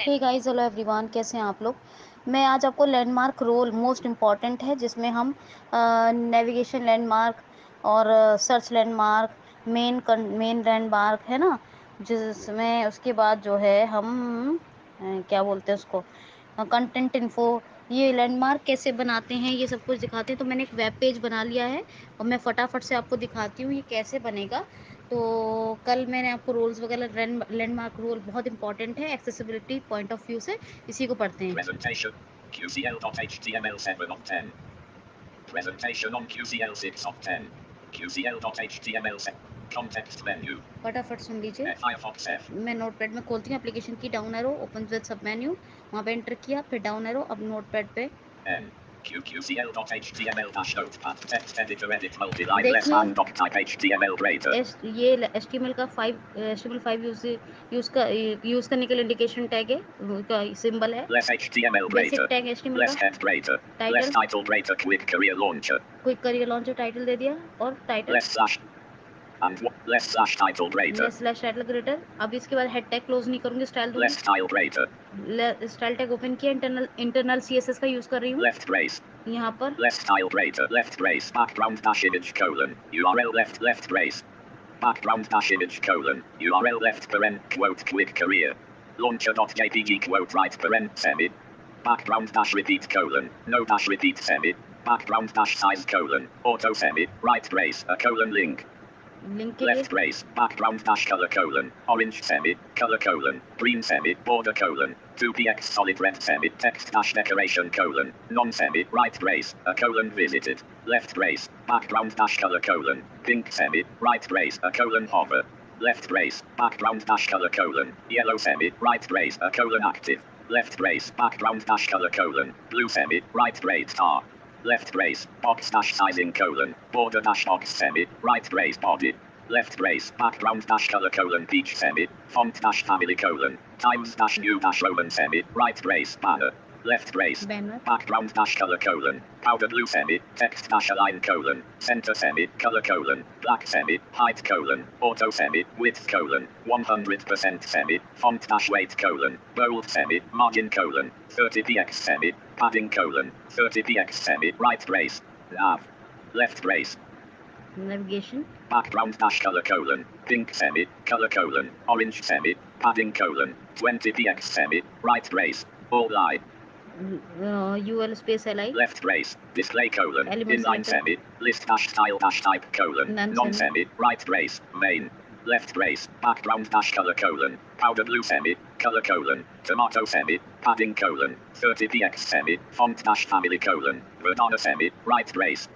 Hey guys hello everyone कैसे हैं आप लोग? मैं आज आपको लैंडमार्क रोल मोस्ट इंपॉर्टेंट है, जिसमें हम नेविगेशन लैंडमार्क और search landmark main main landmark है ना? जिसमें उसके बाद जो है हम क्या बोलते हैं उसको? कंटेंट इन्फो ये लैंडमार्क कैसे बनाते हैं, ये सब कुछ दिखाते हैं। तो मैंने एक वेब पेज बना लिया है और मैं फटाफट से आपको दिखाती हूँ ये कैसे बनेगा। तो कल मैंने आपको रोल्स वगैरह लैंडमार्क रोल बहुत इंपॉर्टेंट है एक्सेसिबिलिटी पॉइंट ऑफ़ व्यू से इसी को पढ़ते हैं Presentation. QCL.html 7 of 10. Presentation on QCL 6 of 10. QCL.html 7. Context menu. फटाफट सुन लीजिए Firefox F. मैं नोटपैड में खोलती हूँ एप्लीकेशन की down arrow open with submenu वहाँ पे एंटर किया फिर डाउन एरो अब नोटपैड पे N. ये एच टी एम एल का five H T M L five use use का यूज़ करने के लिए इंडिकेशन टैग है सिंबल है basic. Tag H T M L का. क्विक करियर लॉन्चर टाइटल दे दिया और टाइटल स्लैश टाइटल ग्रेटर अब इसके बाद हेड टैग क्लोज नहीं करूँगी स्टाइल स्टाइल टैग ओपन किया इंटरनल इंटरनल सीएसएस का यूज़ कर रही हूँ Left brace. यहाँ पर Left style greater. Left brace. Background dash image colon. URL left left brace. Background dash image colon. URL left paren quote quick career. Launcher.jpg quote right paren semi. Background dash repeat colon. No dash repeat semi. Background dash size colon. Auto semi. Right brace. A colon link. Left brace, background dash color colon, orange semi, color colon, green semi, border colon, 2px solid red semi, text dash decoration colon, non semi, right brace, a colon visited, left brace, background dash color colon, pink semi, right brace, a colon hover, left brace, background dash color colon, yellow semi, right brace, a colon active, left brace, background dash color colon, blue semi, right brace star, left brace, box dash sizing colon, border dash box semi, right brace body, left brace background dash color colon peach semi, font dash family colon, times dash new dash roman semi, right brace banner, left brace, banner. background dash color colon, powder blue semi, text dash align colon, center semi, color colon, black semi, height colon, auto semi, width colon, 100% semi, font dash weight colon, bold semi, margin colon, 30px semi, Padding colon. 30 px semi. Right brace. Nav. Left brace. Navigation. Background dash color colon. Pink semi. Color colon. Orange semi. Padding colon. 20 px semi. Right brace. All line. Mm, uh, UL space LI. Left brace. Display colon. Elements inline center. semi. List dash style dash type colon. Non semi. Right brace. Main left brace, background dash color colon, powder blue semi, color colon, tomato semi, padding colon, 30px semi, font dash family colon, Verdana semi, right brace.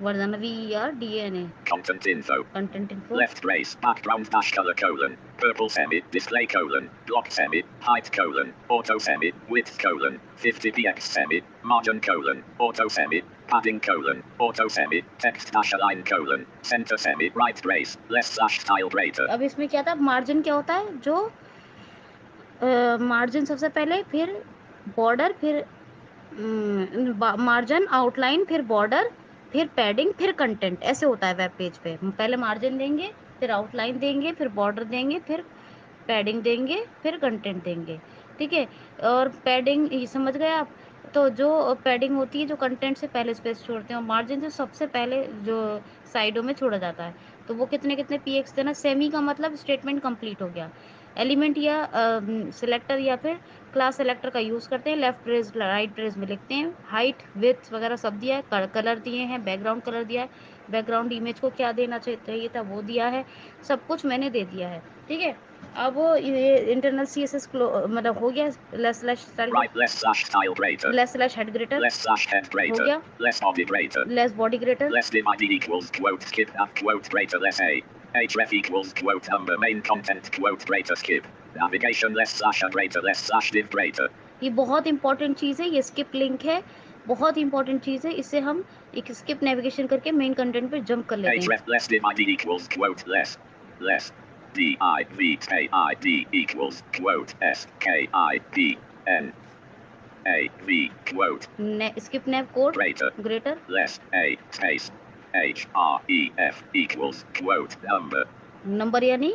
Verdana V DNA? Content info. Content info. Left brace, background dash color colon, purple semi, display colon, block semi, height colon, auto semi, width colon, 50px semi, margin colon, auto semi, padding colon, auto semi, text dash align colon, center semi, right brace, less slash style greater, अब इसमें क्या था? Margin क्या होता है? जो margin सबसे पहले फिर बॉर्डर फिर मार्जिन आउटलाइन फिर बॉर्डर फिर पैडिंग फिर कंटेंट ऐसे होता है वेब पेज पे। पहले मार्जिन देंगे फिर आउटलाइन देंगे फिर बॉर्डर देंगे फिर पैडिंग देंगे फिर कंटेंट देंगे। ठीक है? और पैडिंग ये समझ गए आप? तो जो पैडिंग होती है, जो कंटेंट से पहले स्पेस छोड़ते हैं, और मार्जिन जो सबसे पहले जो साइडों में छोड़ा जाता है तो वो कितने कितने पी एक्स देना सेमी का मतलब स्टेटमेंट कंप्लीट हो गया। एलिमेंट या सिलेक्टर या फिर क्लास सेलेक्टर का यूज़ करते हैं। लेफ़्ट रेज राइट रेज में लिखते हैं। हाइट विथ वगैरह सब दिया है। कलर दिए हैं। बैकग्राउंड कलर दिया है। बैकग्राउंड इमेज को क्या देना चाहिए था वो दिया है। सब कुछ मैंने दे दिया है। ठीक है? अब वो ये इंटरनल सी एस एस मतलब हो गया। Less slash greater, less slash head greater greater, गया? Less body greater less div id equals quote skip at quote greater less a, href equals quote number main content quote greater skip, navigation less slash a greater less slash div greater, ये बहुत important चीज़ है ये skip link है बहुत important चीज़ है इससे हम एक स्किप नेविगेशन करके मेन कंटेंट पे जंप कर लेते हैं href less div id equals quote less, less, d i v k i d equals quote s k i p n, a v quote skip nav code greater, greater less a space, H r e f equals quote number, number यानी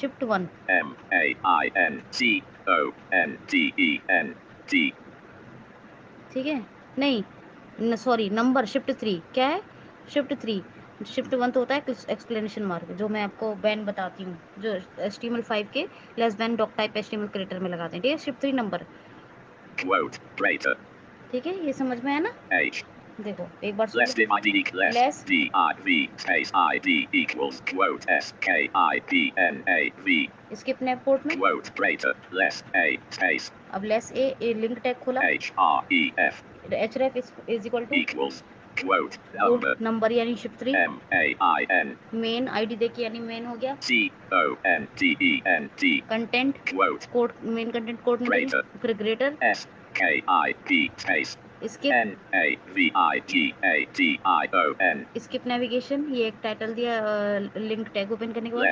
shift one m a i n c O N D E N D. ठीक है? नहीं sorry number shift three क्या है? Shift three shift one तो होता है explanation mark जो मैं आपको बैन बताती हूँ जो एस टी एम फाइव के less bang doctype S T M creator में लगाते हैं। ठीक है? शिफ्ट थ्री नंबर ठीक है? ये समझ में आया ना? H देखो एक बार less D I less D R V space I D equals quote S K I P N A V skip name port में। Quote greater less A space अब less A A link tag खोला। H R E F H R F is equal to equals quote number यानी shift 3 M A I N main ID देखिए यानी main हो गया। C O N T E N T content quote code main content code में greater S K I P space skip skip navigation ये एक title दिया link tag open करने के बाद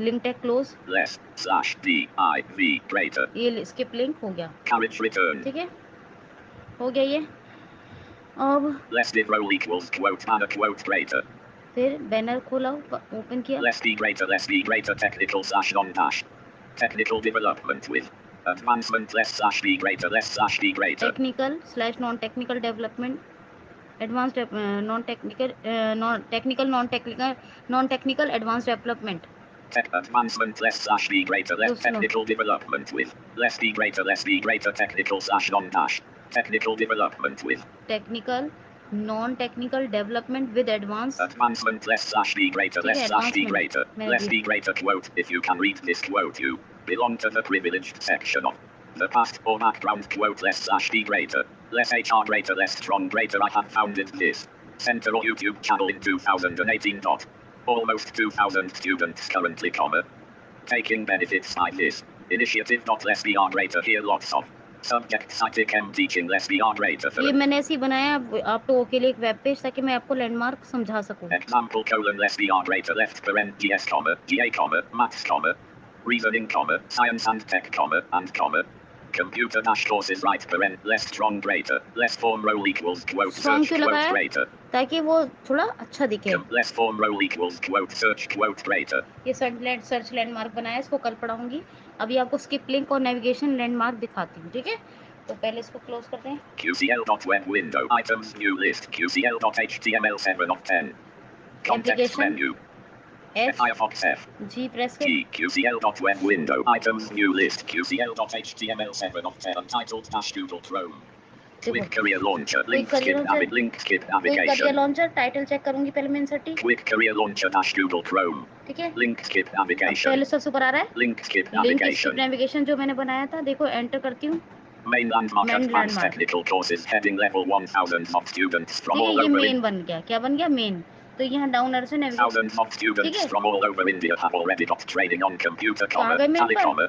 लिंक टैग क्लोज ये स्किप लिंक हो गया ठीक है हो गया ये अब फिर बैनर खोला ओपन किया technical development with advancement less slash b greater less slash b greater technical slash non-technical development advanced uh, non-technical uh, non-technical non-technical non-technical advanced development. Tech advancement less slash b greater less technical development with less b greater less b greater technical slash non dash technical development with. Technical non-technical development with advanced. Advancement less slash b greater less slash b greater less b greater quote. If you can read this quote you belong to the privileged section of the past or background quote less slash D greater less HR greater less strong greater I have founded this center or YouTube channel in 2018 dot almost 2000 students currently comma taking benefits by this initiative not less BR greater here lots of subjects I take am teaching less BR greater for ये मैंने ऐसे ही बनाया आप, आप लोगों के लिए एक वेब पेज ताकि मैं आपको लैंडमार्क समझा सकूं Example colon less BR greater left parent GS comma GA comma maths comma reasoning comma science and tech comma and comma computer dash courses right parent less strong greater less form role equals quote Strong search क्यों quote लगाया? greater ताकि वो थोड़ा अच्छा दिखे Com- less form role equals quote search quote greater ये search land search landmark बनाया इसको कल पढ़ाऊंगी अभी आपको स्किप लिंक और नेविगेशन लैंडमार्क दिखाती हूँ ठीक है तो पहले इसको क्लोज करते हैं QCL.web window items new list QCL.html 7 of 10 context Application. menu F Firefox F G press G QCL.web window items new list QCL.html 7 of 10 untitled dash Google Chrome Quick career launcher link skip launcher. navi- link skip कोई career navigation launcher title check करूँगी पहले मैं insert Quick career launcher dash Google Chrome ठीक है link skip navigation पहले सबसे ऊपर आ रहा है link skip link skip navigation जो मैंने बनाया था देखो एंटर करती हूँ main landmark Main advanced technical courses heading level 1000 of students from है all ये over मेन in- बन गया क्या बन गया मेन तो यहाँ डाउन एरो से नेविगेशन thousands of students है। from all over India have already got training on computer आ गए comma मेरे tally पर? comma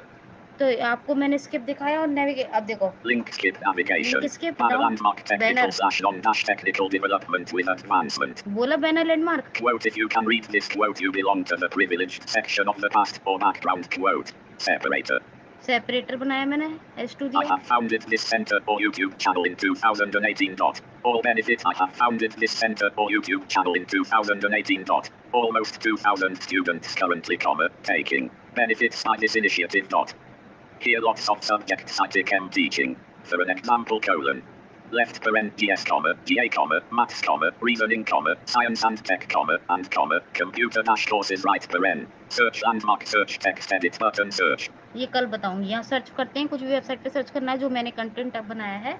तो आपको मैंने स्किप दिखाया और नेविगेट अब देखो Link skip navigation. Link skip Banner down. landmark technical Banner. slash non dash technical development with advancement. बोला banner landmark Quote if you can read this quote you belong to the privileged section of the past or background quote. Separator. Separator बनाया मैंने S to I दिया have founded this center or YouTube channel in 2018. Dot. All benefit I have founded this center or YouTube channel in 2018. Dot. Almost 2000 students currently comma taking benefits by this initiative. Dot. Here lots of subjects I take am teaching. For an example colon. Left parent GS comma, GA comma, maths comma, reasoning comma, science and tech comma, and comma, computer dash courses right paren. Search landmark search text edit button search. ये कल बताऊँगी यहाँ search करते हैं कुछ भी website पे search करना है जो मैंने कंटेंट अब बनाया है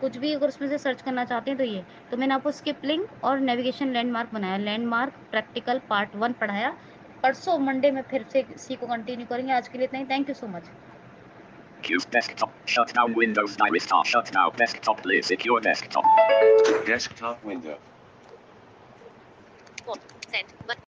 कुछ भी अगर उसमें से सर्च करना चाहते हैं तो ये। तो मैंने आपको स्किप लिंक और नेविगेशन लैंडमार्क बनाया। लैंडमार्क प्रैक्टिकल पार्ट वन पढ़ाया। परसों मंडे में फिर से इसी को कंटिन्यू करेंगे। आज के लिए इतना ही। Thank you so much Use desktop. Shut down Windows Diary Star. Shut now. Desktop. Please secure desktop. Desktop window. Set